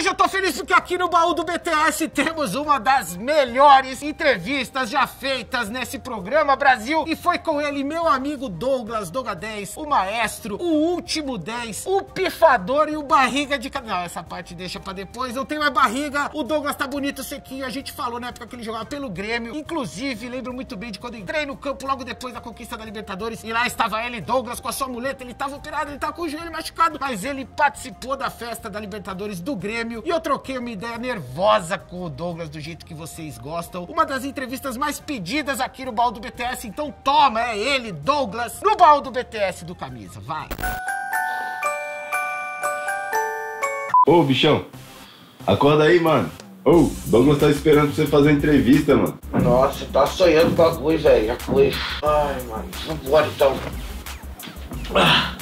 hoje eu tô feliz porque aqui no baú do BTS temos uma das melhores entrevistas já feitas nesse programa Brasil. E foi com ele, meu amigo Douglas Doga 10, o maestro, o último 10, o pifador e o barriga de. Não, essa parte deixa pra depois. Eu tenho a barriga, o Douglas tá bonito, sequinho. A gente falou na época que ele jogava pelo Grêmio. Inclusive, lembro muito bem de quando entrei no campo logo depois da conquista da Libertadores. E lá estava ele, Douglas, com a sua muleta. Ele tava operado, ele tava com o joelho machucado. Mas ele participou da festa da Libertadores do Grêmio. E eu troquei uma ideia nervosa com o Douglas, do jeito que vocês gostam. Uma das entrevistas mais pedidas aqui no baú do BTS. Então toma, é ele, Douglas, no baú do BTS do Camisa. Vai. Ô, bichão, acorda aí, mano. Ô, Douglas tá esperando pra você fazer a entrevista, mano. Nossa, tá sonhando bagulho, velho. Já foi. Ai, mano. Vambora então. Ah.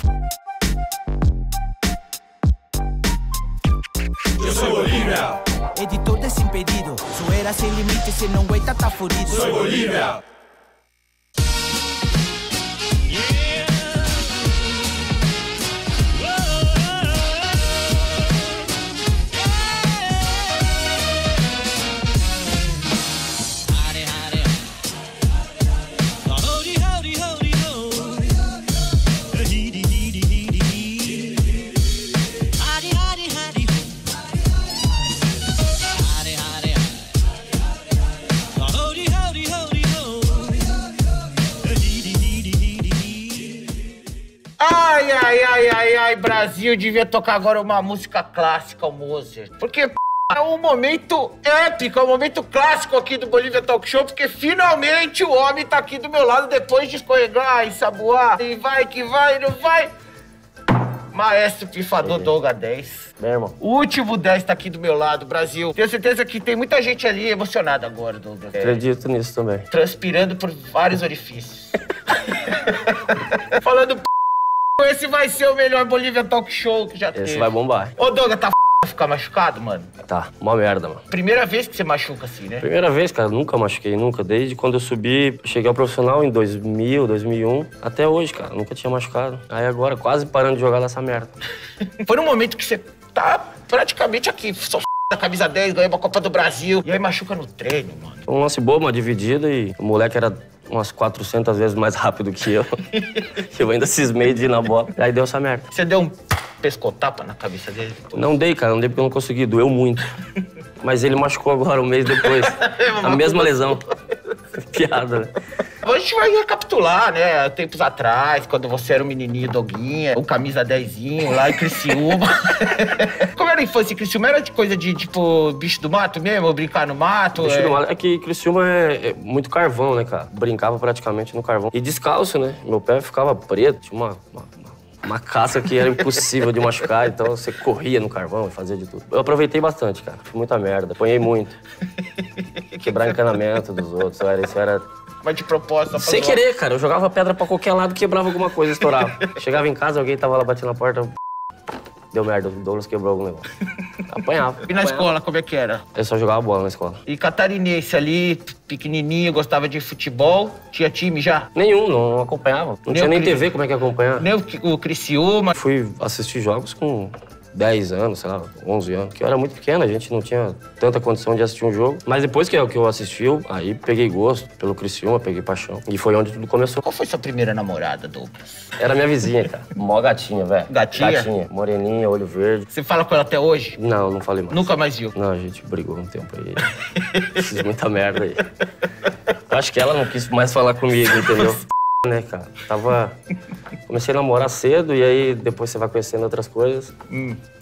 Eu sou Bolívia, Editor desimpedido, zoeira sem limite, se não aguenta tá fudido. soy Bolívia. Ai, Brasil devia tocar agora uma música clássica ao Mozart. Porque é um momento épico, é um momento clássico aqui do Bolívia Talk Show, porque finalmente o homem tá aqui do meu lado depois de escorregar e saboar. E vai que vai, não vai. Maestro Pifador Doga 10. Meu irmão. O último 10 tá aqui do meu lado, Brasil. Tenho certeza que tem muita gente ali emocionada agora, Douglas. É, Acredito nisso também. transpirando por vários orifícios. Falando p... esse vai ser o melhor Bolívia Talk Show que já teve. Esse vai bombar. Ô, Doga, tá f... ficar machucado, mano? Tá, uma merda, mano. Primeira vez que você machuca assim, né? Primeira vez, cara, nunca machuquei, nunca. Desde quando eu subi, cheguei ao profissional em 2000, 2001, até hoje, cara, nunca tinha machucado. Aí agora, quase parando de jogar nessa merda. Foi num momento que você tá praticamente aqui, só f... da camisa 10, ganhou uma Copa do Brasil. E aí machuca no treino, mano. Um lance bobo, uma dividida e o moleque era umas 400 vezes mais rápido que eu. eu ainda cismei de ir na bola. Aí deu essa merda. Você deu um pescotapa na cabeça dele? Não dei, cara, não dei porque eu não consegui, doeu muito. Mas ele machucou agora um mês depois. A mesma lesão. Piada, né? A gente vai recapitular, né? Tempos atrás, quando você era um menininho doguinha, o camisa 10 lá em Criciúma. Como era a infância em Criciúma? Era de coisa de, tipo, bicho do mato mesmo? Brincar no mato? Bicho é... do mato. É que Criciúma é, é muito carvão, né, cara? Brincava praticamente no carvão. E descalço, né? Meu pé ficava preto, tinha uma, uma, uma casca que era impossível de machucar, então você corria no carvão e fazia de tudo. Eu aproveitei bastante, cara. Fiz muita merda. Apanhei muito. Quebrar encanamento dos outros. Era, isso era Mas de propósito. Sem querer, cara. Eu jogava pedra pra qualquer lado, quebrava alguma coisa, estourava. Chegava em casa, alguém tava lá batendo na porta. Eu- Deu merda, o Douglas quebrou algum negócio. Apanhava. E na escola, como é que era? Eu só jogava bola na escola. E catarinense ali, pequenininho, gostava de futebol. Tinha time já? Nenhum, não acompanhava. Não Nem tinha nem TV, como é que ia acompanhar? Nem o, o Criciúma. Fui assistir jogos com 10 anos, sei lá, 11 anos. Que eu era muito pequeno, a gente não tinha tanta condição de assistir um jogo. Mas depois que eu, que eu assisti, aí peguei gosto pelo Criciúma, peguei paixão. E foi onde tudo começou. Qual foi sua primeira namorada, Douglas? Era minha vizinha, cara. Mó gatinha, velho. Gatinha? Gatinha. Moreninha, olho verde. Você fala com ela até hoje? Não, não falei mais. Nunca mais viu? Não, a gente brigou um tempo aí. Fiz muita merda aí. Eu acho que ela não quis mais falar comigo, entendeu? né, cara? Tava. Comecei a namorar cedo e aí depois você vai conhecendo outras coisas.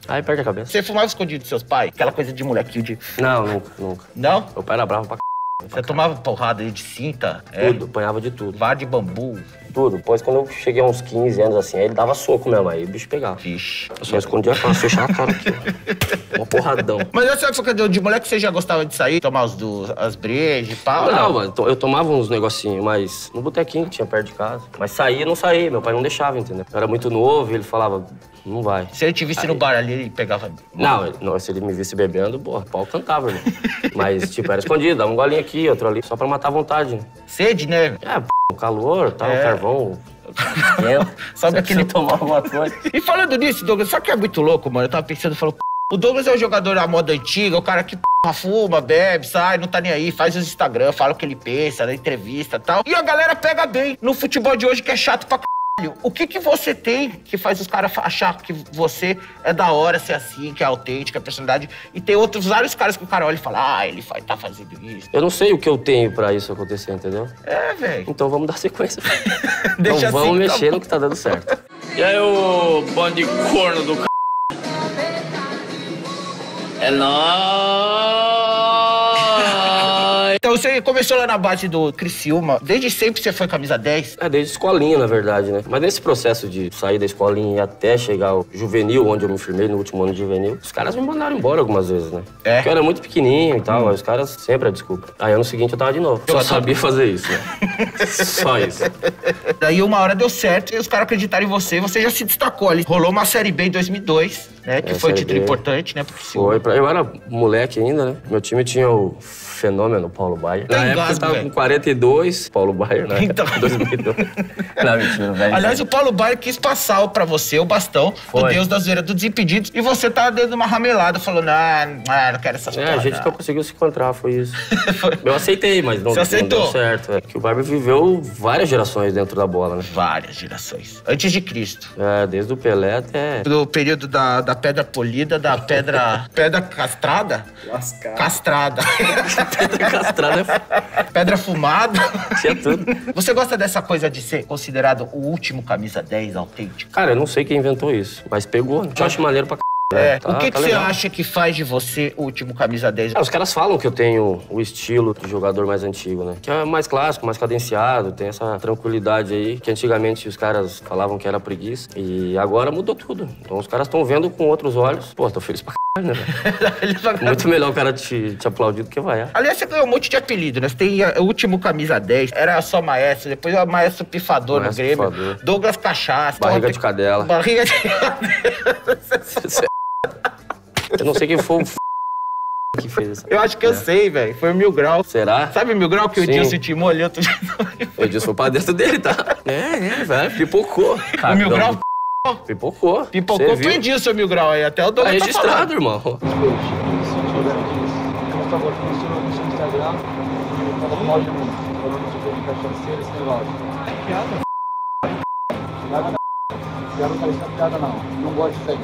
Aí perde a cabeça. Você fumava escondido dos seus pais? Aquela coisa de molequinho de. Não, nunca, nunca. Não? Meu pai era bravo pra c... Você tomava porrada aí de cinta? É? Tudo, apanhava de tudo. Vara de bambu? Tudo. Depois, quando eu cheguei a uns 15 anos assim, aí ele dava soco mesmo, aí o bicho pegava. Vixe. Eu só escondia a cara, fechava a cara aqui, ó. Uma porradão. Mas essa época de de moleque você já gostava de sair, tomar os do, as brejas e pau? Não, mano, eu tomava uns negocinhos, mas no botequinho que tinha perto de casa. Mas saía, não saía, meu pai não deixava, entendeu? Eu era muito novo, ele falava, não vai. Se ele te visse no bar ali, ele pegava. Não, ele- não, se ele me visse bebendo, porra, pau cantava, irmão. Mas, tipo, era escondido, dava um golinho aqui, outro ali, só pra matar a vontade, né? Sede, né? É, p... o calor, tal, É. o carvão. Quente. Sobe Você aquele- tomar alguma coisa. E falando nisso, Douglas, só que é muito louco, mano. Eu tava pensando, falou, O Douglas é o jogador da moda antiga, o cara que fuma, bebe, sai, não tá nem aí, faz os Instagram, fala o que ele pensa, na entrevista e tal. E a galera pega bem no futebol de hoje que é chato pra caralho. O que que você tem que faz os caras achar que você é da hora ser assim, que é autêntico, é personalidade? E tem outros vários caras que o cara olha e fala, ah, ele faz, tá fazendo isso. Eu não sei o que eu tenho pra isso acontecer, entendeu? É, velho. Então vamos dar sequência. Deixa então vamos assim, mexer tá no que tá dando certo. E aí, ô bando de corno do c... É nóis! Você começou lá na base do Criciúma. Desde sempre você foi camisa 10. É, desde escolinha, na verdade, né? Mas nesse processo de sair da escolinha e até chegar ao juvenil, onde eu me firmei no último ano de juvenil, os caras me mandaram embora algumas vezes, né? É? Porque eu era muito pequenininho e tal, aí os caras sempre a desculpa. Aí ano seguinte eu tava de novo. Só Jogador. sabia fazer isso, né? Só isso. Daí uma hora deu certo e os caras acreditaram em você. Você já se destacou ali. Rolou uma Série B em 2002, né? Que É, foi um título B. importante, né? Foi. Eu era moleque ainda, né? Meu time tinha o fenômeno Paulo Baier. Na época eu tava com 42, Paulo Baier, né? Então. 2002. Não, mentira, velho. Aliás, o Paulo Baier quis passar pra você o bastão do Foi. Deus da zoeira do Desimpedidos. E você tá dentro de uma ramelada, falando, ah, ah, não quero essas É, a gente não. não conseguiu se encontrar, foi isso. Eu aceitei, mas não, Você não aceitou? deu certo. É que o Barbie viveu várias gerações dentro da bola, né? Várias gerações. Antes de Cristo. É, desde o Pelé até... Do período da, da pedra polida, da pedra. pedra castrada? Castrada. Castrado é... pedra fumada. tinha tudo. Você gosta dessa coisa de ser considerado o último camisa 10 autêntico? Cara, eu não sei quem inventou isso, mas pegou, né? Eu acho maneiro pra c... É. né? Tá- o que, que tá você legal. acha que faz de você o último camisa 10? Ah, os caras falam que eu tenho o estilo de jogador mais antigo, né? Que é mais clássico, mais cadenciado, tem essa tranquilidade aí, que antigamente os caras falavam que era preguiça. E agora mudou tudo. Então os caras estão vendo com outros olhos. Pô, tô feliz pra caralho, né? Muito melhor o cara te, te aplaudir do que vaiar. Aliás, você ganhou um monte de apelido, né? Você tem o último camisa 10, era só maestro, depois o maestro pifador Maestro no Grêmio, pifador. Douglas Cachaça. Barriga de cadela. Barriga de Eu não sei quem foi o f... que fez isso. Eu acho que eu sei, velho. Foi o Mil Grau. Será? Sabe o Mil Grau que o Sim. Dilson te molhou? Tu... Eu disse, foi pra dentro dele, tá? É, é, velho. Pipocou. o Mil Grau Pipocou. pipocou. Cê viu? Foi o Dilson Mil Grau aí. Até o Tá Douglas tá registrado, falando. irmão. Por favor, no seu, no seu Instagram, fala mal de mim, falando de bebê cachaceiro, esse negócio. Piada, não. Piada não tá é piada não. Não gosto disso aí.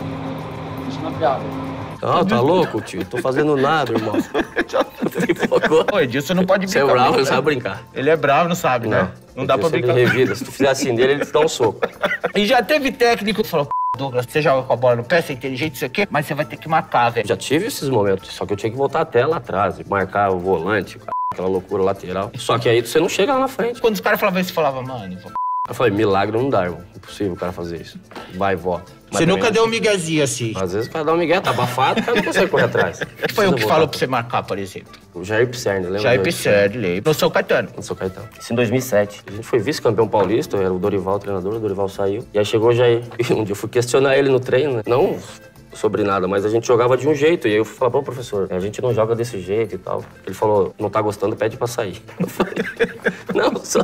Isso não é piada. Não, tá louco, tio? Tô fazendo nada, irmão. Ô, Edilson não pode Você é brincar. bravo, não né? sabe brincar. Ele é bravo, não sabe, né? Não dá pra Isso ele brincar. revida. Se tu fizer assim dele, ele te dá um soco. E já teve técnico que falou, "P***, Douglas, você joga com a bola no pé, você é inteligente, isso aqui, mas você vai ter que marcar, velho. Já tive esses momentos, só que eu tinha que voltar até lá atrás, e marcar o volante, aquela loucura lateral. Só que aí você não chega lá na frente. Quando os caras falavam isso, você falava, mano, Eu falei, milagre não dá, irmão. Impossível o cara fazer isso. Vai volta. Mas você nunca não- deu um miguezinho assim. Às vezes o cara dá um migué, tá abafado, o cara não consegue correr atrás. O que foi o que falou pra você marcar, por exemplo? O Jair Pisserni, lembra? Jair Pisserni, lembro. No São Caetano. No São Caetano. Isso em 2007. A gente foi vice-campeão paulista, era o Dorival o treinador, o Dorival saiu. E aí chegou o Jair. E um dia eu fui questionar ele no treino, né? Não sobre nada, mas a gente jogava de um jeito. E aí eu fui falar, pô, professor, a gente não joga desse jeito e tal. Ele falou, não tá gostando, pede pra sair. Eu falei, não, só,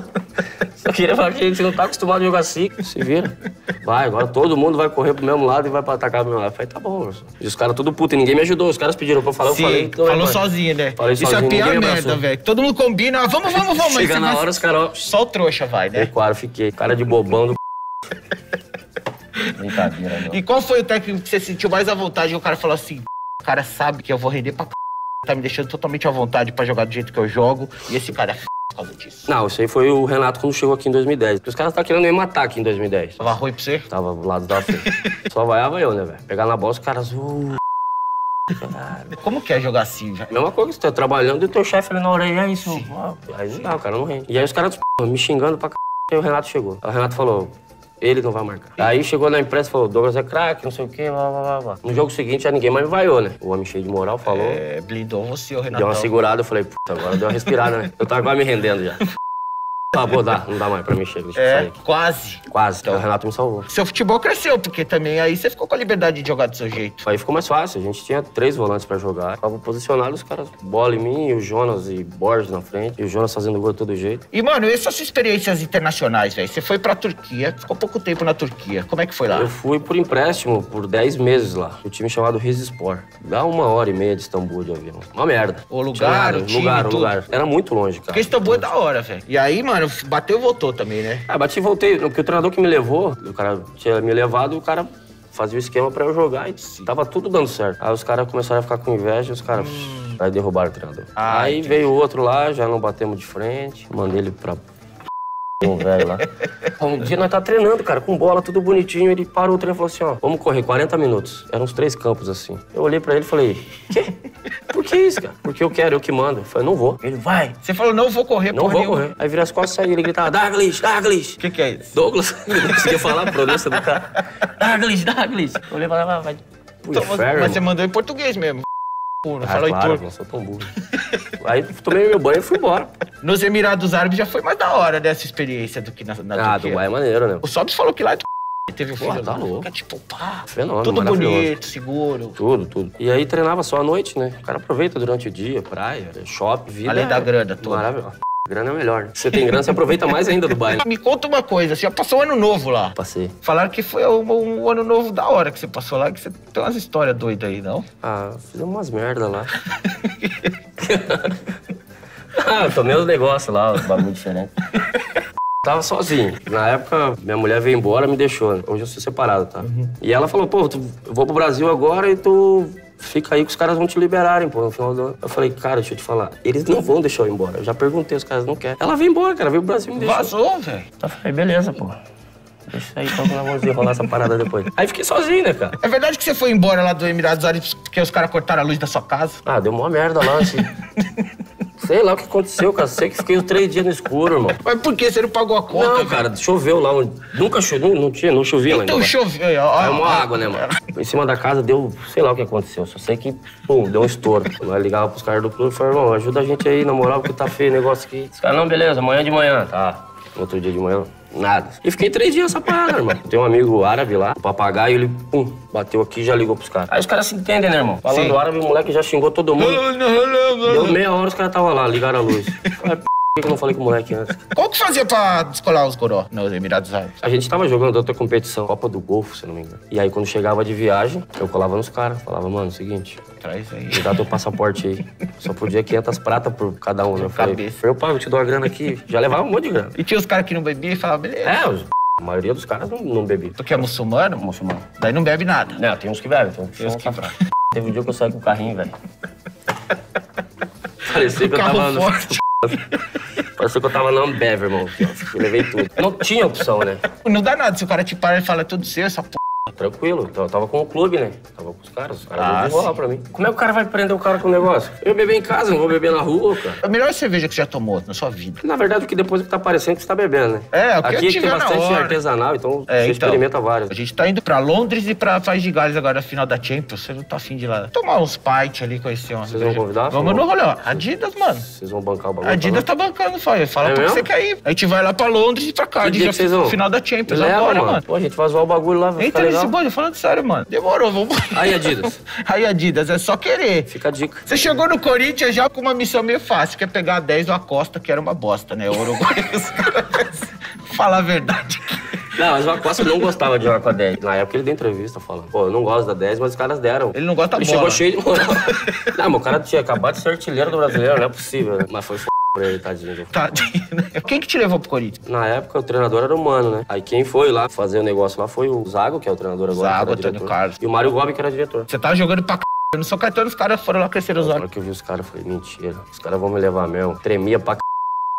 só queria falar que a gente não tá acostumado a jogar assim. Se vira. Vai, agora todo mundo vai correr pro mesmo lado e vai pra atacar pro meu lado. Eu falei, tá bom, professor. E os caras tudo puto, e ninguém me ajudou. Os caras pediram pra eu falar, eu Sim, falei, então, falou vai. sozinho, né? Falei Isso sozinho, é a pior merda, velho. Todo mundo combina, ah, vamos, vamos, vamos. Chega na vai- hora, os caras... Só o trouxa vai, né? Claro, fiquei. Cara de bobão do. Brincadeira, não. E qual foi o técnico que você sentiu mais à vontade e o cara falou assim, o cara sabe que eu vou render pra c... tá me deixando totalmente à vontade pra jogar do jeito que eu jogo, e esse cara é causa disso. Não, isso aí foi o Renato quando chegou aqui em 2010. Os caras estavam querendo me matar aqui em 2010. Tava ruim pra você? Tava do lado da frente. Só vaiava eu, né, velho? Pegar na bola, os caras. Uh, caralho. Como que é jogar assim, velho? Mesma coisa, você tá trabalhando e o teu chefe ali na orelha, é isso. Aí não dá, o cara não rende. E aí os caras me xingando pra c. Aí o Renato chegou. Aí o Renato falou. Ele não vai marcar. Aí chegou na imprensa e falou: Douglas é craque, não sei o quê, blá, blá, blá, blá. No jogo seguinte, já ninguém mais me vaiou, né? O homem cheio de moral falou. É, blindou você, o Renato. Deu uma segurada, eu falei, puta, agora deu uma respirada, né? Eu tava quase me rendendo já. Ah, pô, dá, não dá mais pra mexer, deixa eu É, sair. quase. Quase, então o Renato me salvou. Seu futebol cresceu, porque também aí você ficou com a liberdade de jogar do seu jeito. Aí ficou mais fácil, a gente tinha três volantes pra jogar. Ficava posicionado, os caras, bola em mim, e o Jonas e Borges na frente, e o Jonas fazendo gol de todo jeito. E, mano, e essas experiências internacionais, velho? Você foi pra Turquia, ficou pouco tempo na Turquia. Como é que foi lá? Eu fui por empréstimo por 10 meses lá. O time chamado Rizespor. Dá uma hora e meia de Istambul de avião. Uma merda. O lugar, nada, o time, lugar, o tudo. lugar. Era muito longe, cara. Porque Istambul é da hora, velho. E aí, mano, bateu e voltou também, né? Ah, bati e voltei. Porque o treinador que me levou, o cara tinha me levado e o cara fazia o esquema pra eu jogar e tava tudo dando certo. Aí os caras começaram a ficar com inveja e os caras. Aí derrubaram o treinador. Hum. Ah, aí entendi. veio outro lá, já não batemos de frente. Mandei ele pra. Um velho lá. Um dia nós tá treinando, cara, com bola, tudo bonitinho. Ele parou o treino e falou assim: ó, vamos correr 40 minutos. Eram uns três campos assim. Eu olhei pra ele e falei: quê? Por que isso, cara? Porque eu quero, eu que mando. Eu falei: não vou. Ele vai. Você falou, não vou correr, Não vou nenhuma. correr. Aí virei as costas e saí. Ele gritava: Douglas, Douglas. O que, que é isso? Douglas, eu não conseguia falar a pronúncia do cara. Douglas, Douglas. Eu olhei e falei, vai, Então, mas- mas você mandou em português mesmo. Não Ah, falou em claro, turco. não sou tão burro. Aí tomei meu banho e fui embora. Nos Emirados Árabes já foi mais da hora dessa experiência do que na, na Ah. Dubai é maneiro, né? O Sobs falou que lá é do teve um Pô, filho tá lá. louco. É tipo, pá, Fenômeno, tudo bonito, seguro. Tudo, tudo. E aí treinava só à noite, né? O cara aproveita durante o dia, praia, shopping, vida. Além da grana toda. Maravilhoso. Grana é melhor. né? Você tem grana, você aproveita mais ainda do baile. Me conta uma coisa, você já passou um ano novo lá. Passei. Falaram que foi um, um ano novo da hora que você passou lá, que você tem umas histórias doidas aí, não? Ah, fizemos umas merda lá. ah, tomei uns negócios lá, uns bagulho diferente. Tava sozinho. Na época, minha mulher veio embora me deixou. né? Hoje eu sou separado, tá? E ela falou, pô, tu, eu vou pro Brasil agora e tu fica aí que os caras vão te liberarem, pô, no final do ano. Eu falei, cara, deixa eu te falar, eles não vão deixar eu ir embora. Eu já perguntei, os caras não querem. Ela veio embora, cara, veio pro Brasil e me deixou. Vazou, velho. Eu falei, beleza, pô. Deixa aí, então nós vamos desenrolar essa parada depois. Aí fiquei sozinho, né, cara? É verdade que você foi embora lá do Emirados Árabes porque os caras cortaram a luz da sua casa? Ah, deu uma merda lá, assim. Sei lá o que aconteceu, cara. Sei que fiquei três dias no escuro, irmão. Mas por que você não pagou a conta? Não, cara, choveu lá. onde- Nunca choveu, não, não tinha, não chovia lá. Então choveu. ó, uma água, né, mano? Em cima da casa deu, sei lá o que aconteceu. Só sei que, pum, deu um estouro. Nós ligava pros caras do clube e falava, irmão, ajuda a gente aí, na moral, porque tá feio o negócio aqui. Os caras, não, beleza, amanhã de manhã. Tá. Outro dia de manhã, nada. E fiquei três dias nessa parada, irmão. Tem um amigo árabe lá, o papagaio, ele, pum, bateu aqui e já ligou pros caras. Aí os caras se entendem, né, irmão? Falando Sim. árabe, o moleque já xingou todo mundo. Deu meia hora, os caras estavam lá, ligaram a luz. Que eu não falei com o moleque antes? Qual que fazia pra descolar os goró nos Emirados Árabes? A gente tava jogando outra competição, Copa do Golfo, se não me engano. E aí, quando chegava de viagem, eu colava nos caras. Falava, mano, seguinte, Traz aí. me dá teu passaporte aí. Só podia 500 pratas por cada um, né? Eu falei, Cabeça. eu pago, eu te dou a grana aqui. Já levava um monte de grana. E tinha os caras que não bebiam e falavam, beleza. É, os- a maioria dos caras não, não bebia. Tu que é muçulmano? Muçulmano. Daí não bebe nada. Não, tem uns que bebem, tem uns que que. Teve um dia que eu saí com o carrinho, velho. Parecia que eu tava no... forte. Parecia que eu tava na Ambev, irmão. Eu levei tudo. Não tinha opção, né? Não dá nada. Se o cara te para e fala, é tudo seu, essa p. Tranquilo, então eu tava com o clube, né? Tava com os caras, os caras Ah, vão sim. pra mim. Como é que o cara vai prender o cara com o negócio? Eu beber em casa, não vou beber na rua, cara. A melhor cerveja que você já tomou na sua vida. Na verdade, o que depois que tá parecendo que você tá bebendo, né? É, o que Aqui tiver tem na bastante artesanal, então É, você então. experimenta vários. A gente tá indo pra Londres e pra País de Gales agora, na final da Champions. Você não tá afim de ir lá. Tomar uns pints ali, conhecer uma Vocês vão convidar? Vamos no rolê, ó. Adidas, mano. Vocês vão bancar o bagulho. Adidas tá bancando, fala. Fala É pra que você quer ir. A gente vai lá pra Londres e pra Que Cardiff. dia que vocês vão? Final da Champions Leva, agora, mano. mano. Pô, a gente vai zoar o bagulho lá, Entra nesse bonde, falando sério, mano. Demorou, vamos. Aí, Adidas, Aí, Adidas, é só querer. fica a dica. Você chegou no Corinthians já com uma missão meio fácil, que é pegar a 10 do Acosta, que era uma bosta, né? O Uruguai. os caras- Fala a verdade. Não, mas o Acosta não gostava de jogar com a 10. Na época ele deu entrevista falando, pô, eu não gosto da 10, mas os caras deram. Ele não gosta da Ele bola. chegou cheio de moral. não, mas o cara tinha acabado de ser artilheiro do brasileiro, não é possível, né? Mas foi f ele, tadinho. Tadinho? Quem que te levou pro Corinthians? Na época, o treinador era o Mano, né? Aí quem foi lá fazer o negócio lá foi o Zago, que é o treinador agora. Zago, Antônio. Carlos. E o Mário Gobi, que era diretor. Você tava jogando pra c... No São Caetano, os caras foram lá crescer os Na olhos. hora que eu vi os caras, eu falei, mentira, os caras vão me levar mesmo. Tremia pra c...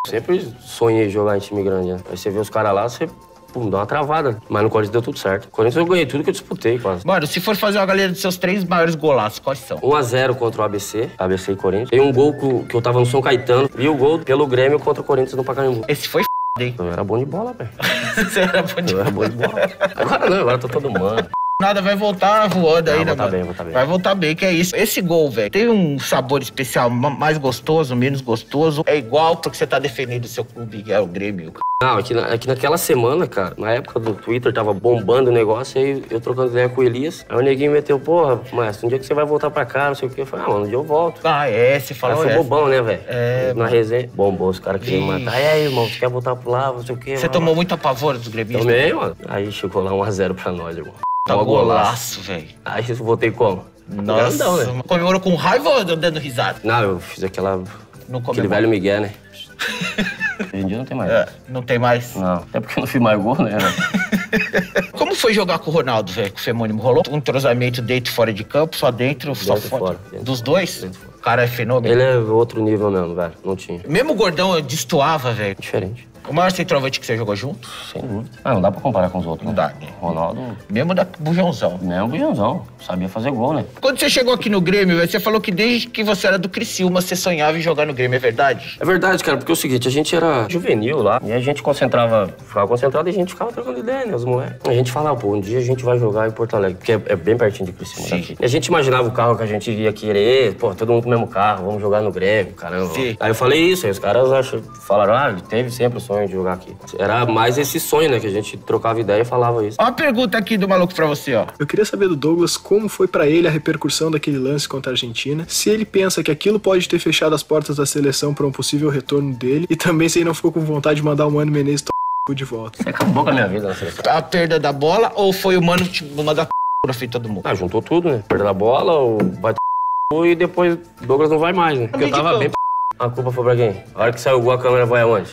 Sempre sonhei jogar em time grande, né? Aí você vê os caras lá, você, pum, dá uma travada. Mas no Corinthians deu tudo certo. No Corinthians eu ganhei tudo que eu disputei, quase. Mano, se for fazer uma galera dos seus três maiores golaços, quais são? 1x0 contra o ABC, ABC e Corinthians. Tem um gol que- que eu tava no São Caetano e o gol pelo Grêmio contra o Corinthians no Pacaembu. Esse foi f... hein? Eu era bom de bola, velho. Você era bom de... Eu era bom de bola. Agora não, agora eu tô todo mano. Nada, vai voltar voando aí, né, voltar mano? bem, voltar bem. Vai voltar bem, que é isso. Esse gol, velho, tem um sabor especial, ma- mais gostoso, menos gostoso. É igual porque você tá defendendo o seu clube, que é o Grêmio. Não, é que, na- é que naquela semana, cara, na época do Twitter, tava bombando o negócio, aí eu trocando ideia com o Elias. Aí o neguinho meteu, porra, mas um dia que você vai voltar pra cá, não sei o quê. Eu falei, ah, mano, um dia eu volto. Ah, é, você Aí falou foi essa. bobão, né, velho? É, Na resenha. Bombou, os caras queriam matar. E aí, irmão, você quer voltar pro lá, não sei o quê. Você tomou muito apavoro dos gremistas? Tomei, mano. Aí chegou lá 1x0 pra nós, irmão. Tá Mó golaço, velho. Aí eu voltei como? Nossa, Grandão, né? comemorou com raiva ou dando risada? Não, eu fiz aquela. Não Aquele velho Miguel, né? Hoje em dia não tem mais. É, não tem mais. Não, até porque eu não fiz mais gol, né? Como foi jogar com o Ronaldo, velho, com o Femônimo? Rolou um entrosamento dentro e fora de campo, só dentro, só Dentro e fora? fora, dentro. Dos dois? Dentro fora. O cara é fenômeno. Ele é outro nível mesmo, velho. Não tinha. Mesmo o gordão destoava, velho. Diferente. O maior centroavante que você jogou junto? Sem dúvida. Ah, não dá pra comparar com os outros. Não né? dá, né? Ronaldo, Mesmo da bujãozão. mesmo bujãozão. Sabia fazer gol, né? Quando você chegou aqui no Grêmio, velho, você falou que desde que você era do Criciúma, você sonhava em jogar no Grêmio, é verdade? É verdade, cara, porque é o seguinte, a gente era juvenil lá, e a gente concentrava, ficava concentrado e a gente ficava trocando ideia, né, os moleques. A gente falava, pô, um dia a gente vai jogar em Porto Alegre, porque é, é bem pertinho de Criciúma Sim. daqui. E a gente imaginava o carro que a gente ia querer, pô, todo mundo com o mesmo carro, vamos jogar no Grêmio, caramba. Sim. Aí eu falei isso, aí os caras acham, falaram, ah, teve sempre o sonho de jogar aqui. Era mais esse sonho, né, que a gente trocava ideia e falava isso. Ó uma pergunta aqui do maluco pra você, ó. Eu queria saber do Douglas como foi pra ele a repercussão daquele lance contra a Argentina, se ele pensa que aquilo pode ter fechado as portas da seleção para um possível retorno dele e também se ele não ficou com vontade de mandar o Mano Menezes to... de volta. Você acabou com a minha vida na seleção. A perda da bola ou foi o mano tipo, mandar pra feito todo mundo? Ah, juntou tudo, né? Perder a bola, o vai e depois Douglas não vai mais, né? Porque eu tava bem A culpa foi pra quem? A hora que saiu o gol, a câmera vai aonde?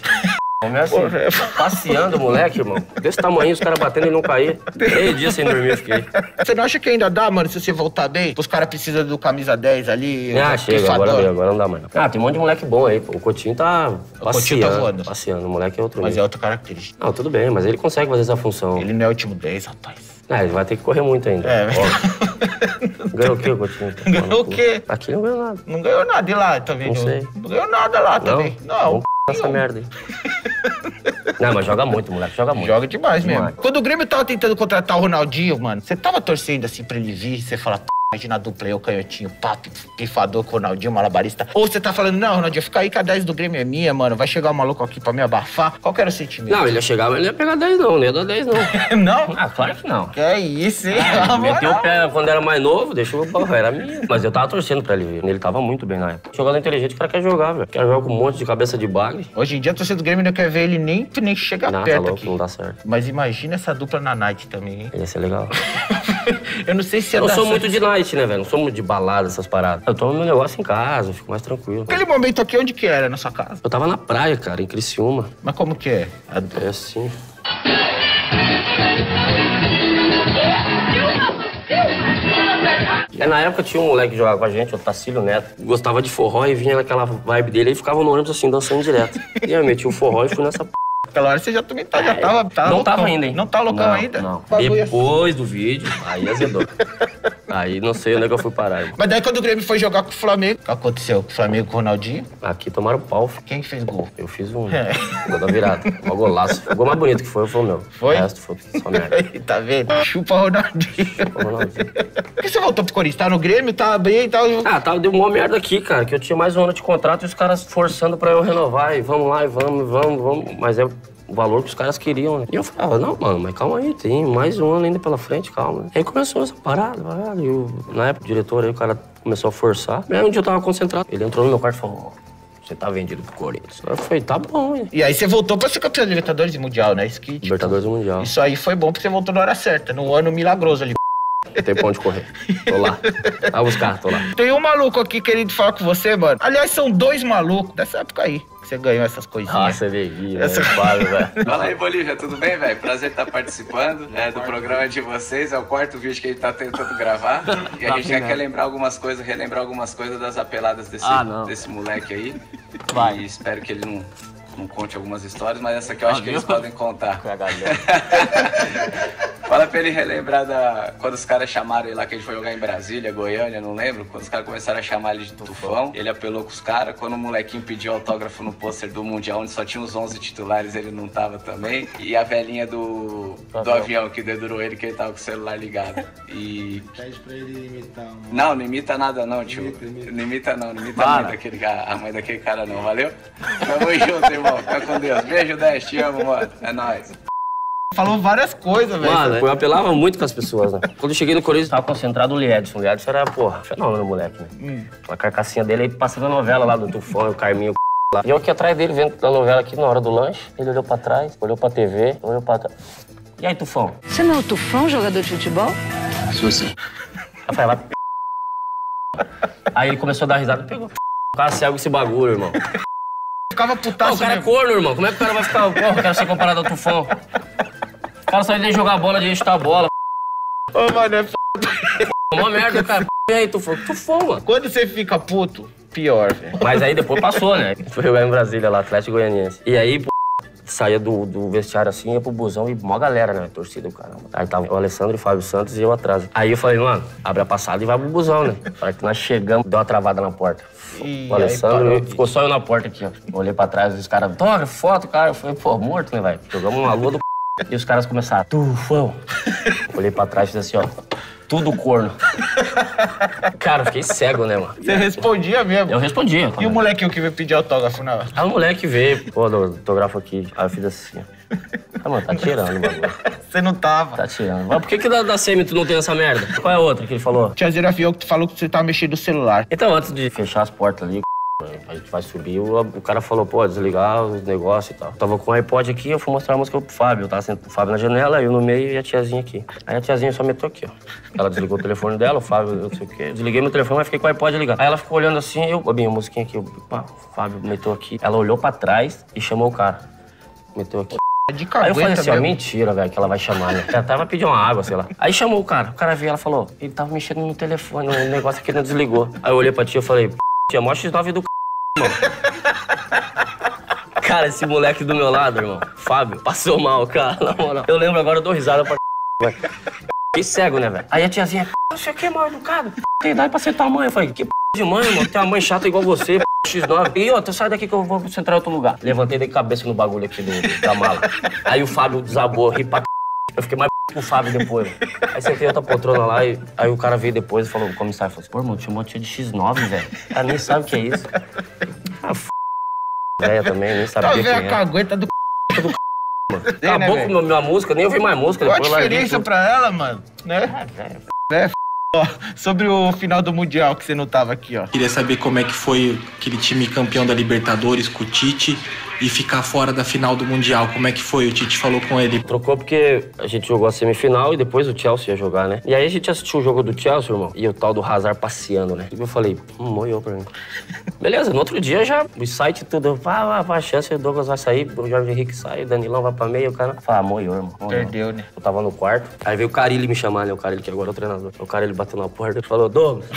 Homem é assim, Porra, é- passeando, moleque, irmão. Desse tamanho, os caras batendo e não cair. Três dias sem dormir eu fiquei. Você não acha que ainda dá, mano, se você voltar bem? Os caras precisam do camisa 10 ali. Ah, o chega, pifador. agora, agora não dá mais. não. Ah, tem um monte de moleque bom aí, pô. O Coutinho tá passeando. Coutinho tá voando. Passeando, o moleque é outro Mas é outra característica. Não, tudo bem, mas ele consegue fazer essa função. Ele não é o último 10, rapaz. Ah, ele vai ter que correr muito ainda. É. Ganhou o quê, o Coutinho? Ganhou o quê? Aqui não ganhou nada. Não ganhou nada de lá também. Não sei. Não ganhou nada lá também. Não. Vamos essa merda aí. Não, mas joga muito, moleque, joga muito. Joga demais mesmo. Demais. Quando o Grêmio tava tentando contratar o Ronaldinho, mano, você tava torcendo assim pra ele vir, você fala, "P, imagina a dupla aí, o canhotinho, papo, pifador com o Ronaldinho, malabarista. Ou você tá falando, não, Ronaldinho, fica aí que a 10 do Grêmio é minha, mano, vai chegar um maluco aqui pra me abafar. Qual que era o sentimento? Não, ele ia chegar, mas ele ia pegar 10 não, não ia dar 10 não. não? Ah, claro que não. Que é isso, hein? Ah, Meteu o pé quando era mais novo, deixou o pau, era minha. Mas eu tava torcendo pra ele vir. Ele tava muito bem na época. Jogador inteligente, o cara quer jogar, velho. Quer jogar com um monte de cabeça de bagre. Hoje em dia a torcida do Grêmio não quer ver ele nem, nem chegar Não, tá perto louco, aqui. não dá certo. Mas imagina essa dupla na night também, hein? Ia ser legal. Eu não sei se é Eu sou muito de night, né, velho? Não sou muito de balada, essas paradas. Eu tomo meu negócio em casa, fico mais tranquilo. Aquele momento aqui, onde que era na sua casa? Eu tava na praia, cara, em Criciúma. Mas como que é? A- É assim. É, na época tinha um moleque que jogava com a gente, o Tacílio Neto. Gostava de forró e vinha naquela vibe dele e ficava no ônibus assim, dançando direto. E eu meti o forró e fui nessa p. Aquela hora você já também tá, já tava, tava não loucão. tava ainda, hein? Não tá loucão Não, ainda? Não. É- Depois do vídeo, aí azedou. aí não sei onde é que eu fui parar, irmão. Mas daí quando o Grêmio foi jogar com o Flamengo, o que aconteceu com o Flamengo com o Ronaldinho? Aqui tomaram pau. Quem que fez gol? Eu fiz um É. gol da virada. Um golaço. O gol mais bonito que foi foi o meu. Foi? O resto foi só merda. Aí, tá vendo? Chupa Ronaldinho. Ô, Ronaldinho. Por que você voltou pro Corinthians? Tá no Grêmio, tá bem e tal. Ah, tava, deu uma merda aqui, cara, que eu tinha mais um ano de contrato e os caras forçando pra eu renovar. E vamos lá, e vamos, vamos, vamos. Mas é o valor que os caras queriam, né? E eu falava, não, mano, mas calma aí, tem mais um ano ainda pela frente, calma. Aí começou essa parada, parada. E na época, o diretor aí, o cara começou a forçar. Aí um dia eu tava concentrado. Ele entrou no meu quarto e falou, ó, você tá vendido pro Corinthians. Eu falei, tá bom, hein? E aí você voltou pra ser campeão da Libertadores e Mundial, né? Isso, que, tipo, Libertadores do Mundial. isso aí foi bom porque você voltou na hora certa, no ano milagroso ali. Tem pra onde correr. Tô lá. Vai buscar, tô lá. Tem um maluco aqui querendo falar com você, mano. Aliás, são dois malucos dessa época aí você ganhou essas coisinhas. Nossa, veio, Essa- velho. Quase, velho. Fala aí, Bolívia, tudo bem, velho? Prazer estar participando né, do programa de vocês. É o quarto vídeo que a gente tá tentando gravar. E a gente já quer lembrar algumas coisas, relembrar algumas coisas das apeladas desse, Ah, desse moleque aí. Vai. E espero que ele não, não conte algumas histórias, mas essa aqui eu acho que eles podem contar. Com a galera. Fala pra ele relembrar da. Quando os caras chamaram ele lá, que a gente foi jogar em Brasília, Goiânia, não lembro. Quando os caras começaram a chamar ele de tufão, ele apelou com os caras. Quando o molequinho pediu autógrafo no pôster do Mundial, onde só tinha os 11 titulares, ele não tava também. E a velhinha do, do avião que dedurou ele, que ele tava com o celular ligado. E. Pede pra ele imitar um. Não, não imita nada não, tio. Imita, imita. Não imita não, não imita a mãe daquele cara, a mãe daquele cara não, valeu? Tamo junto, irmão. Fica com Deus. Beijo, 10, te amo, mano. É nóis. Falou várias coisas, velho. Mano, eu apelava muito com as pessoas, né? Quando eu cheguei no Corinthians, tava concentrado o Liedson. O Liedson era, porra, fenômeno, moleque, né? Hum. A carcassinha dele aí passando a novela lá do Tufão, o Carminho, lá. E eu aqui atrás dele, vendo a novela aqui na hora do lanche. Ele olhou pra trás, olhou pra TV, olhou pra trás. E aí, Tufão? Você não é o Tufão, jogador de futebol? Sou sim. Eu falei, vai. Aí ele começou a dar risada e pegou. Cara, cego esse bagulho, irmão. Ficava Pô, putaço o cara é mesmo. corno, irmão. Como é que o cara vai ficar. Porra, eu quero ser comparado ao Tufão. O cara só nem jogar bola de chutar a bola. Ô, mano, é f... Uma merda, cara. E aí, Tufão? Tufão, mano. Quando você fica puto, pior, velho. Mas aí depois passou, né? Foi jogar em Brasília lá, Atlético Goianiense. E aí, pô, saía do, do vestiário assim, ia pro busão e mó galera, né? Torcida, caramba. Aí tava o Alessandro, o Fábio Santos e eu atrás. Aí eu falei, mano, abre a passada e vai pro busão, né? Para que nós chegamos, deu uma travada na porta. Ih, o Alessandro, aí ficou só eu na porta aqui, ó. Olhei pra trás, os caras, autógrafo, foto, cara. Eu falei, pô, morto, né, velho? Jogamos uma lua do c... E os caras começaram, tufão. Olhei pra trás e fiz assim, ó. Tudo corno. Cara, eu fiquei cego, né, mano? Você respondia mesmo. Eu respondia. E o molequinho que veio pedir autógrafo na hora? Aí o moleque veio, pô, autógrafo aqui. Aí eu fiz assim, ó. Ah, mano, tá tirando o bagulho. Você não tava. Tá tirando. Mas por que que da, da SEMI tu não tem essa merda? Qual é a outra que ele falou? Tia Zira avião que tu falou que você tava mexendo no celular. Então, antes de fechar as portas ali, a gente vai subir, o, o cara falou, pô, desligar os negócios e tal. Tava com o iPod aqui, eu fui mostrar a música pro Fábio. Eu tava sentado o Fábio na janela, eu no meio e a tiazinha aqui. Aí a tiazinha só meteu aqui, ó. Ela desligou o telefone dela, o Fábio, eu não sei o quê. Desliguei meu telefone, mas fiquei com o iPod ligado. Aí ela ficou olhando assim, eu, ô, Binho, a musiquinha aqui, eu, pá, o Fábio meteu aqui. Ela olhou pra trás e chamou o cara. Meteu aqui. É de Aí eu falei cagueta assim, ó, mesmo. mentira, velho, que ela vai chamar, né? Ela tava pedindo uma água, sei lá. Aí chamou o cara. O cara veio, ela falou, ele tava mexendo no telefone, o negócio aqui não desligou. Aí eu olhei pra tia e falei, tia, mostra X9 do c... irmão. Cara, esse moleque do meu lado, irmão, Fábio, passou mal, cara, na moral. Eu lembro agora, eu dou risada pra c... Fiquei cego, né, velho? Aí a tiazinha, sei o que, mal educado. Tem idade pra ser mãe. Eu falei, que p de mãe, irmão? Tem uma mãe chata igual você, p, X9. E, ó, tu sai daqui que eu vou centrar em outro lugar. Levantei de cabeça no bagulho aqui do, da mala. Aí o Fábio desabou, ri pra c... Eu fiquei mais p o Fábio depois. Aí sentei outra poltrona lá e aí o cara veio depois e falou, o comissário falou assim, pô, irmão, chamou a tia de X9, velho. Ela nem sabe o que é isso. Ah, f... Velha também, nem sabia quem a é. cagueta do Tem, né, Acabou velho? com a minha música, nem ouvi mais música. Qual a diferença pra ela, mano? Né? velho. Né? Sobre o final do Mundial, que você não tava aqui, ó. Queria saber como é que foi aquele time campeão da Libertadores com o Tite e ficar fora da final do Mundial. Como é que foi? O Tite falou com ele. Trocou porque a gente jogou a semifinal e depois o Chelsea ia jogar, né? E aí a gente assistiu o jogo do Chelsea, irmão, e o tal do Hazard passeando, né? E eu falei, hum, moiou pra mim. Beleza, no outro dia já, o site tudo, vá, vá, vá, a chance, o Douglas vai sair, o Jorge Henrique sai, o Danilão vai pra meio, o cara fala, ah, moiou, irmão. moiou. Perdeu, né? Eu tava no quarto, aí veio o Carilli me chamar, né? O Carilli que agora é o treinador. O Carilli bateu na porta e falou, Douglas,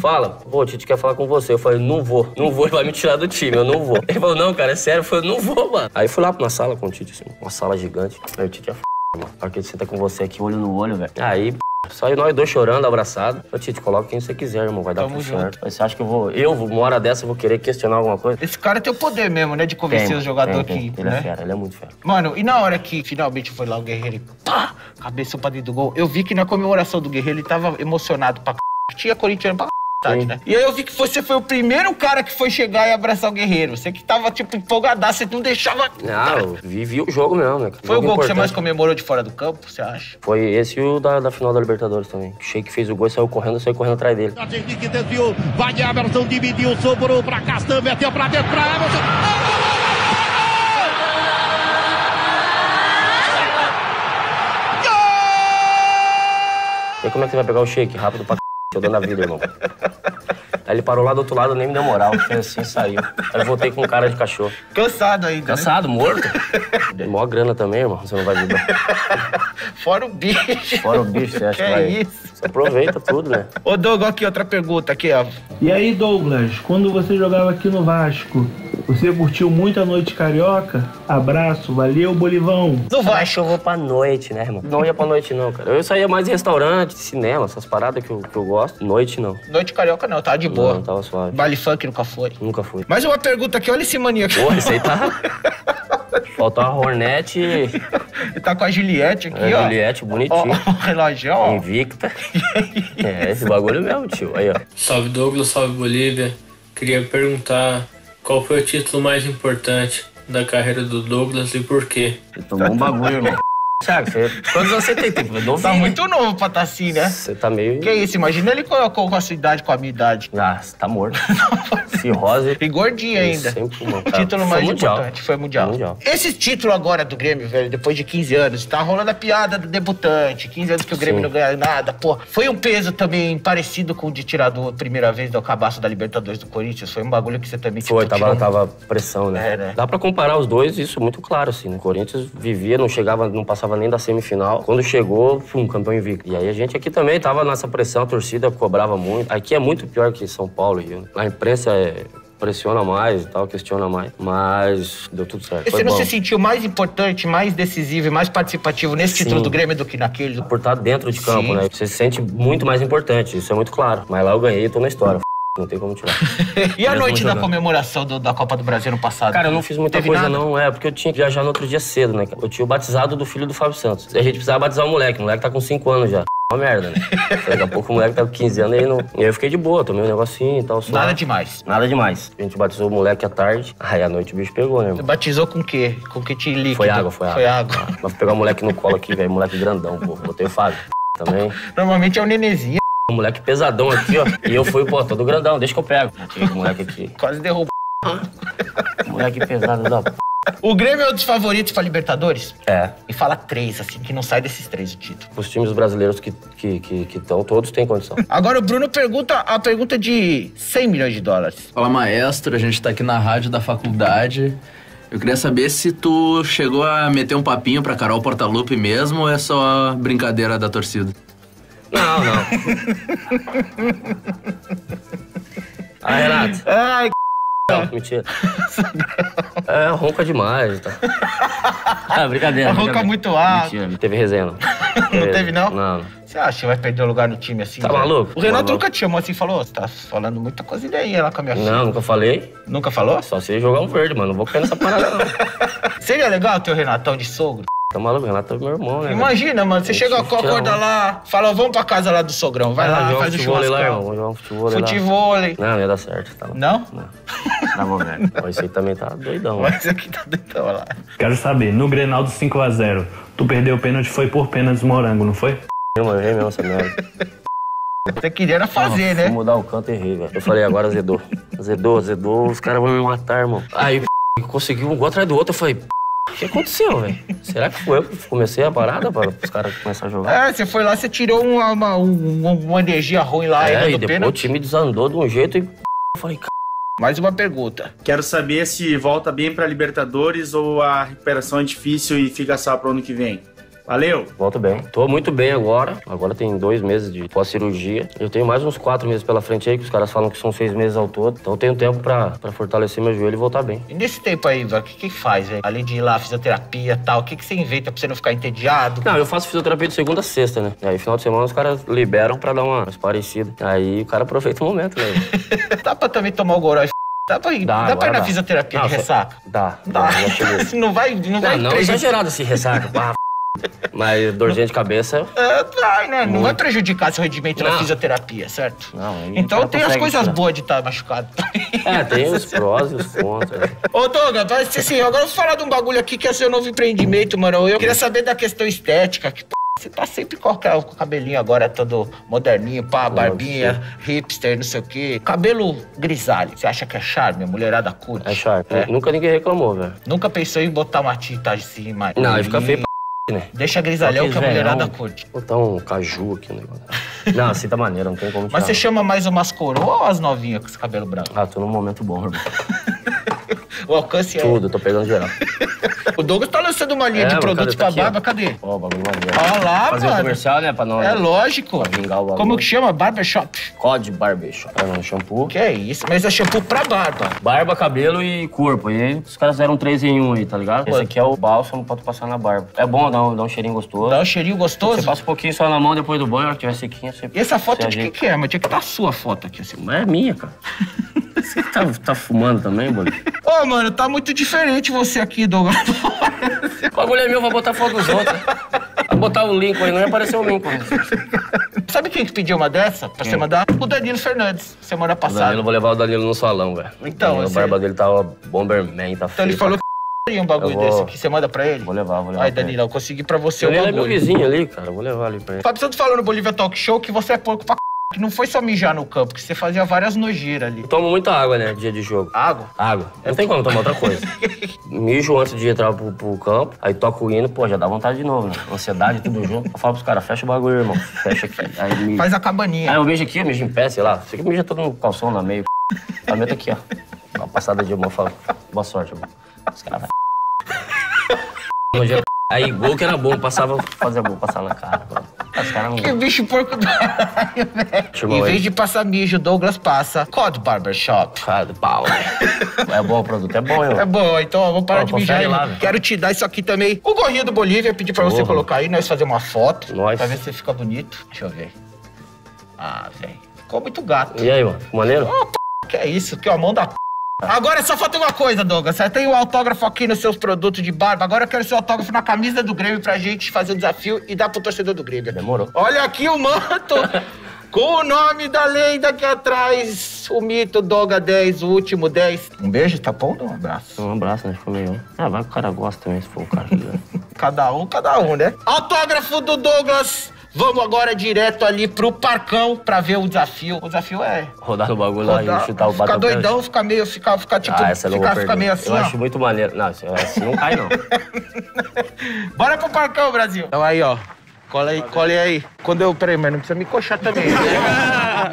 fala, pô, o Tite quer falar com você. Eu falei, não vou, não vou, ele vai me tirar do time, eu não vou. Ele falou, não, cara, é sério? Eu falei, não vou, mano. Aí fui lá na sala com o Tite, assim, uma sala gigante. Aí o Tite é f, mano. A hora que ele senta com você aqui, olho no olho, velho. Aí, saiu nós dois chorando, abraçados. Ô, Tite, coloca quem você quiser, irmão, vai dar Tamo tudo junto. certo. Aí você acha que eu vou, eu, uma hora dessa, eu vou querer questionar alguma coisa? Esse cara tem o poder mesmo, né? De convencer Tem, os jogadores tem, tem. aqui, Ele né? é fera, ele é muito fera. Mano, e na hora que finalmente foi lá o Guerreiro e pá, cabeçou pra dentro do gol, eu vi que na comemoração do Guerreiro ele tava emocionado pra c... Tinha corintiano pra. Né? E aí eu vi que você foi o primeiro cara que foi chegar e abraçar o Guerreiro. Você que tava, tipo, empolgadaço, você não deixava... Ah, eu vi, vi o jogo mesmo, né? Foi o gol que você importante. mais comemorou de fora do campo, você acha? Foi esse e o da, da final da Libertadores também. O Sheik fez o gol e saiu correndo, eu saí correndo atrás dele. Henrique desviou, vai de Emerson, dividiu, sobrou pra Castan, meteu pra dentro pra Emerson. E como é que você vai pegar o Sheik? Rápido pra eu dando a vida, irmão. Aí ele parou lá do outro lado, nem me deu moral, fez assim saiu. Aí eu voltei com cara de cachorro. Cansado ainda. Cansado, morto. Mó grana também, irmão, você não vai ajudar. Fora o bicho. Fora o bicho, você acha Que que vai... isso? Aproveita tudo, né? Ô, Doug, aqui outra pergunta aqui, ó. E aí, Douglas, quando você jogava aqui no Vasco, você curtiu muito a noite carioca? Abraço, valeu, Bolivão. No Vasco eu vou pra noite, né, irmão? Não ia pra noite, não, cara. Eu saía mais em restaurante, cinema, essas paradas que eu, que eu gosto. Noite, não. Noite carioca não, tava de boa. Não, tava suave. Baile funk nunca foi. Nunca fui. Mais uma pergunta aqui, olha esse maninho aqui. Porra, esse aí tá... Faltou a Hornet e... Ele tá com a Juliette aqui, É, ó. Juliette, bonitinho. Ó, o relógio, ó. Invicta. é, esse bagulho mesmo, tio. Aí, ó. Salve Douglas, salve Bolívia. Queria perguntar qual foi o título mais importante da carreira do Douglas e por quê? Tomou um bagulho, irmão. Thiago, você... quantos anos você tem? Tem novinho, Tá né? muito novo pra tá assim, né? Você tá meio... Que isso, imagina ele com, com, a sua idade, com a minha idade. Ah, você tá morto. Cirrose. E gordinho ainda. Sempre, mano. O título Foi mais mundial. importante foi mundial. Mundial. Esse título agora do Grêmio, velho, depois de 15 anos, tá rolando a piada do debutante. 15 anos que o Grêmio Sim. não ganha nada. Pô, foi um peso também parecido com o de tirador a primeira vez do cabaço da Libertadores do Corinthians. Foi um bagulho que você também Foi, tipo, tava, tava pressão, né? É, né? Dá pra comparar os dois, isso é muito claro, assim. né? O Corinthians vivia, não chegava, não passava nem da semifinal. Quando chegou, pum, campeão invicto. E aí a gente aqui também tava nessa pressão, a torcida cobrava muito. Aqui é muito pior que São Paulo e Rio. A imprensa é- pressiona mais e tal, questiona mais. Mas deu tudo certo. Você não bom. se sentiu mais importante, mais decisivo e mais participativo nesse título Sim. do Grêmio do que naquele? Por estar dentro de campo, Sim. né? Você se sente muito mais importante, isso é muito claro. Mas lá eu ganhei e tô na história. Não tem como tirar. E a Mesmo noite da comemoração do- da Copa do Brasil no passado? Cara, eu não fiz muita Teve coisa nada? não, é, porque eu tinha que viajar no outro dia cedo, né? Eu tinha o batizado do filho do Fábio Santos. E a gente precisava batizar o moleque, o moleque tá com 5 anos já. Uma merda, né? Daqui a pouco o moleque tá com 15 anos e aí não... E aí eu fiquei de boa, tomei um negocinho e tal. suave. Nada demais. Nada demais. A gente batizou o moleque à tarde, aí à noite o bicho pegou, né, Você irmão? batizou com o quê? Com que tinha líquido? Foi água, foi água. Foi água. Mas pegar o moleque no colo aqui, velho, moleque grandão, pô. Botei o Fábio também. Normalmente é o nenenzinho. O moleque pesadão aqui, ó. E eu fui, pô, todo grandão, deixa que eu pego. Botei o moleque aqui. Quase derrubou. Moleque pesado da p. O Grêmio é um dos favoritos pra Libertadores? É. E fala três, assim, que não sai desses três o título. Os times brasileiros que estão, que, que, que tão, todos têm condição. Agora o Bruno pergunta a pergunta de 100 milhões de dólares. Fala, maestro. A gente tá aqui na rádio da faculdade. Eu queria saber se tu chegou a meter um papinho pra Carol Portalupe mesmo ou é só brincadeira da torcida? Não, não. Ah, Renato. Ai, Não, mentira. É, ronca demais, tá? Ah, brincadeira. Ronca brincadeira. muito alto. Mentira, não teve resenha, não. Não teve, não? Não. Você acha que vai perder o lugar no time assim? Tá velho? maluco? O Renato Tá nunca te chamou assim e falou: você tá falando muita coisa daí lá com a minha filha. Não, nunca falei. Nunca falou? Só sei jogar um verde, mano. Não vou cair nessa parada, não. Seria legal ter o Renatão de sogro? Tá maluco? Renato é meu irmão, né? Imagina, mano, você Gente, chega, acorda lá, fala, vamos pra casa lá do sogrão, vai lá, faz o futebol lá, irmão. Jogar um futebol lá. Futebol. Não, não ia dar certo. Tá? Não? Tá bom, velho. Ó, Esse aí também tá doidão. né? Mas aqui tá doidão lá. Quero saber, no Grenal do 5x0, tu perdeu o pênalti foi por pênalti morango, não foi? Eu errei mesmo essa merda. Você queria era fazer, né? Fui mudar o canto e errei, velho. Eu falei, agora azedou. Azedou, azedou, os caras vão me matar, irmão. Aí, p... conseguiu um gol atrás do outro, eu falei, p... o que aconteceu, velho? Será que foi eu que comecei a parada para os caras começarem a jogar? É, você foi lá, você tirou uma, uma, um- uma energia ruim lá É, ainda e depois o pênalti. time desandou de um jeito e p... eu falei, c... Mais uma pergunta. Quero saber se volta bem pra Libertadores ou a recuperação é difícil e fica só pro ano que vem. Valeu! Volto bem. Tô muito bem agora. Agora tem dois meses de pós-cirurgia. Eu tenho mais uns quatro meses pela frente aí, que os caras falam que são seis meses ao todo. Então eu tenho tempo pra, pra fortalecer meu joelho e voltar bem. E nesse tempo aí, velho, o que que faz, velho? Além de ir lá, fisioterapia e tal, o que que você inventa pra você não ficar entediado? Não, eu faço fisioterapia de segunda a sexta, né? Aí final de semana os caras liberam pra dar uma parecida. Aí o cara aproveita o momento, né? Dá pra também tomar o goró e f... Dá pra ir, dá, pra ir na dá. fisioterapia Não, de ressaca? Dá. Dá. cheguei. não vai, não vai Não, não prejudicar- exagerado esse ressaca. Mas dorzinha de cabeça. É, vai, né? Não vai prejudicar seu rendimento na fisioterapia, certo? Não, Então tem as coisas boas de estar machucado. É, tem os prós e os contras. Ô, Douglas, mas assim, agora eu vou falar de um bagulho aqui que é seu novo empreendimento, mano. Eu queria saber da questão estética. Que, p... Você tá sempre com o cabelinho agora todo moderninho, pá, barbinha, hipster, não sei o quê. Cabelo grisalho. Você acha que é charme? A mulherada curte? É charme. Nunca ninguém reclamou, velho. Nunca pensou em botar uma tinta assim, mais. Não, aí fica feio pra né? Deixa grisalhão que a mulherada curte. Botar um caju aqui no negócio. Não, assim tá maneiro, não tem como Mas você tirar. chama mais umas coroas ou as novinhas com esse cabelo branco? Ah, tô num momento bom, irmão. O alcance é... Tudo, tô pegando geral. O Douglas tá lançando uma linha É, de produtos? Tá pra aqui, barba, ó. cadê? Ó, o bagulho maneiro. Olha lá, Fazer um mano. comercial, né? Pra não... É lógico. Pra vingar o bagulho. Como que chama? Barbershop. Code Barbershop. É um shampoo. Que é isso? Mas é shampoo pra barba. Barba, cabelo e corpo. E aí os caras fizeram um 3 em 1 aí, tá ligado? Esse aqui é o bálsamo pra tu passar na barba. É bom, dá um, dá um cheirinho gostoso. Dá um cheirinho gostoso? Você passa um pouquinho só na mão depois do banho, que tiver sequinha, você... E essa foto de quem que é? Mas tinha que estar a sua foto aqui, assim. Mas é minha, cara. Você tá, tá fumando também, Boli? Ô, mano, tá muito diferente você aqui, Douglas. O bagulho é meu, vai botar foto dos outros. Vai botar o Lincoln aí, não vai aparecer o Lincoln. Sabe quem que pediu uma dessa? Pra você mandar? O Danilo Fernandes, semana O passada. Danilo, vou levar o Danilo no salão, velho. Então, A você- barba dele tá ó, Bomberman, tá Então ele falou que um bagulho Eu vou- desse aqui. Você manda pra ele? Vou levar, vou levar. Pra ele. Danilo, eu consegui pra você o Danilo é bagulho. meu vizinho ali, cara. Vou levar ali pra ele. Fábio Santos falou no Bolívia Talk Show que você é porco pra c... Que não foi só mijar no campo, que você fazia várias nojeiras ali. Tomo muita água, né, dia de jogo. Água? Água. Não tem como tomar outra coisa. Mijo antes de entrar pro, pro campo, aí toco o hino, pô, já dá vontade de novo, né? Ansiedade, tudo junto. Eu falo pros caras, fecha o bagulho, irmão. Fecha aqui. Aí mijo. Faz a cabaninha. Aí eu mijo aqui, eu mijo em pé, sei lá. Você que mija todo no calção, na meio. A meta aqui, ó. Uma passada de mão, fala, boa sorte, irmão. Os caras vai. Aí, gol que era bom, passava, fazia gol, passava na cara. Caras não... Que bicho porco do caralho, velho. Chamou Em vez de passar mijo, Douglas passa Cod Barbershop. Pau, né? É bom o produto, é bom, eu. É bom, então ó, vamos parar Ó, de mijar. lá. Quero te dar isso aqui também. O gorrinho do Bolívia, pedir pra você Porra. colocar aí, nós fazer uma foto. Nós. Pra ver se fica bonito. Deixa eu ver. Ah, velho. Ficou muito gato. E aí, mano? Maneiro? Ô, p... que é isso? Que é a mão da p... Agora só falta uma coisa, Douglas. Você tem o autógrafo aqui nos seus produtos de barba. Agora eu quero seu autógrafo na camisa do Grêmio pra gente fazer o desafio e dar pro torcedor do Grêmio. Demorou. Olha aqui o manto com o nome da lenda aqui atrás. O mito Doga 10, o último 10. Um beijo, tá bom? Um abraço. Um abraço, né? Ficou meio. Ah, vai que o cara gosta também, se for o cara. Cada um, cada um, né? Autógrafo do Douglas. Vamos agora direto ali pro Parcão pra ver o desafio. O desafio é Rodar no bagulho lá rodar, e chutar o ficar bater o pênalti. doidão, ficar meio, ficar, ficar tipo, ah, essa ficar, ficar perder. meio assim, Eu ó. acho muito maneiro. Não, assim, não cai, não. Bora pro Parcão, Brasil. Então aí, ó. Cola aí, cola aí. Quando eu. Peraí, mas não precisa me coxar também. né?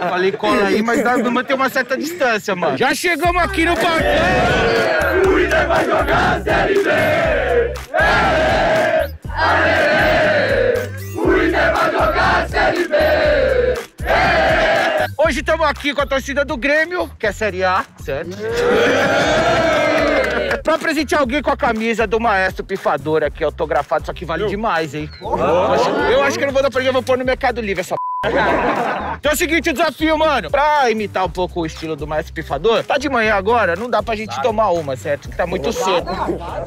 Falei, cola aí, mas dá, manter uma certa distância, mano. Já chegamos aqui no Parcão! O Inter vai jogar a Série B! É! Aê! Hoje estamos aqui com a torcida do Grêmio, que é Série A, certo? pra presentear alguém com a camisa do Maestro Pifador aqui, autografado, isso aqui vale demais, hein? Eu acho, eu acho que eu não vou dar pra ninguém, eu vou pôr no Mercado Livre essa p. Então é o seguinte, o desafio, mano. Pra imitar um pouco o estilo do Maestro Pifador, tá de manhã agora, não dá pra gente tomar uma, certo? Que tá muito cedo.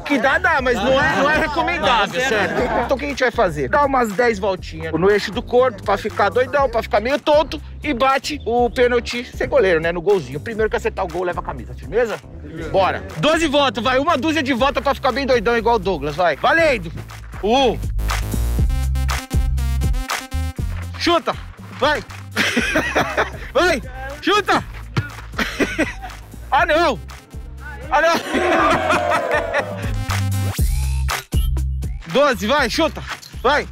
Que dá, dá, mas não é, não é recomendável, certo? Então o que a gente vai fazer? Dá umas 10 voltinhas no eixo do corpo pra ficar doidão, pra ficar meio tonto e bate o pênalti sem goleiro, né? No golzinho. Primeiro que acertar o gol leva a camisa, firmeza? Bora. 12 votos, vai. Uma dúzia de volta pra ficar bem doidão igual o Douglas, vai. Valendo. Um. Chuta. Vai. Vai. Chuta. Ah, não. Ah, não. 12, vai, chuta. Vai.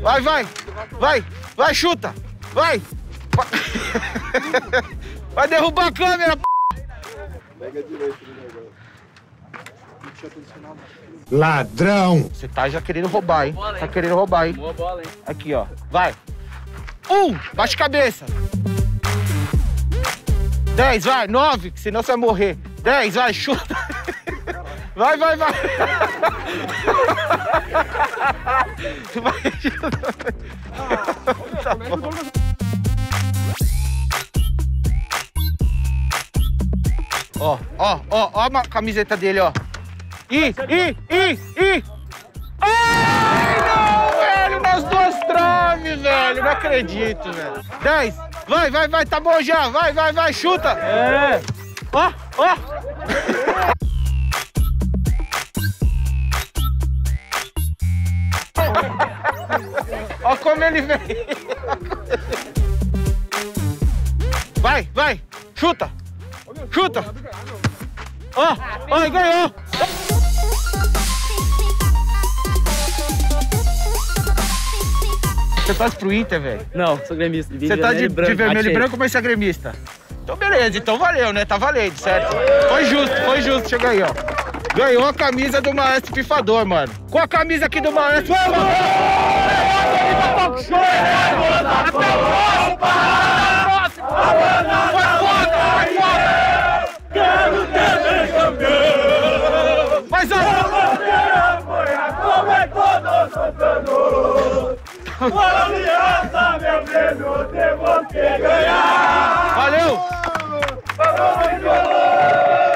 Vai, vai. Vai. Vai, chuta. Vai. Vai derrubar a câmera, p... Ladrão! Você tá já querendo roubar, hein? Tá querendo roubar, hein? Aqui, ó. Vai. Um, baixa a cabeça. Dez, vai. Nove, senão você vai morrer. Dez, vai, chuta. Vai, vai, vai. Vai, chuta. Tá bom. Ó, ó, ó, ó a camiseta dele, ó. Ih, ih, ih, ih! Ai, não, velho! Nas duas traves, velho! Não acredito, velho. 10. Vai, vai, vai, tá bom já. Vai, vai, vai, chuta. É. Ó, ó. Ó como ele vem. Vai, vai, chuta. Chuta! Ó, ó, ganhou! Você torce pro Inter, velho? Não, sou gremista. Você tá de, de vermelho e branco, mas você é gremista. Então beleza, então valeu, né? Tá valendo, certo? Foi justo, foi justo. Chega aí, ó. Ganhou a camisa do Maestro Pifador, mano. Com a camisa aqui do Maestro. Vamos! Até o próximo! Foi foda, Fala aliança, meu prêmio, você você ganhar! Valeu! Vamos, vamos, vamos!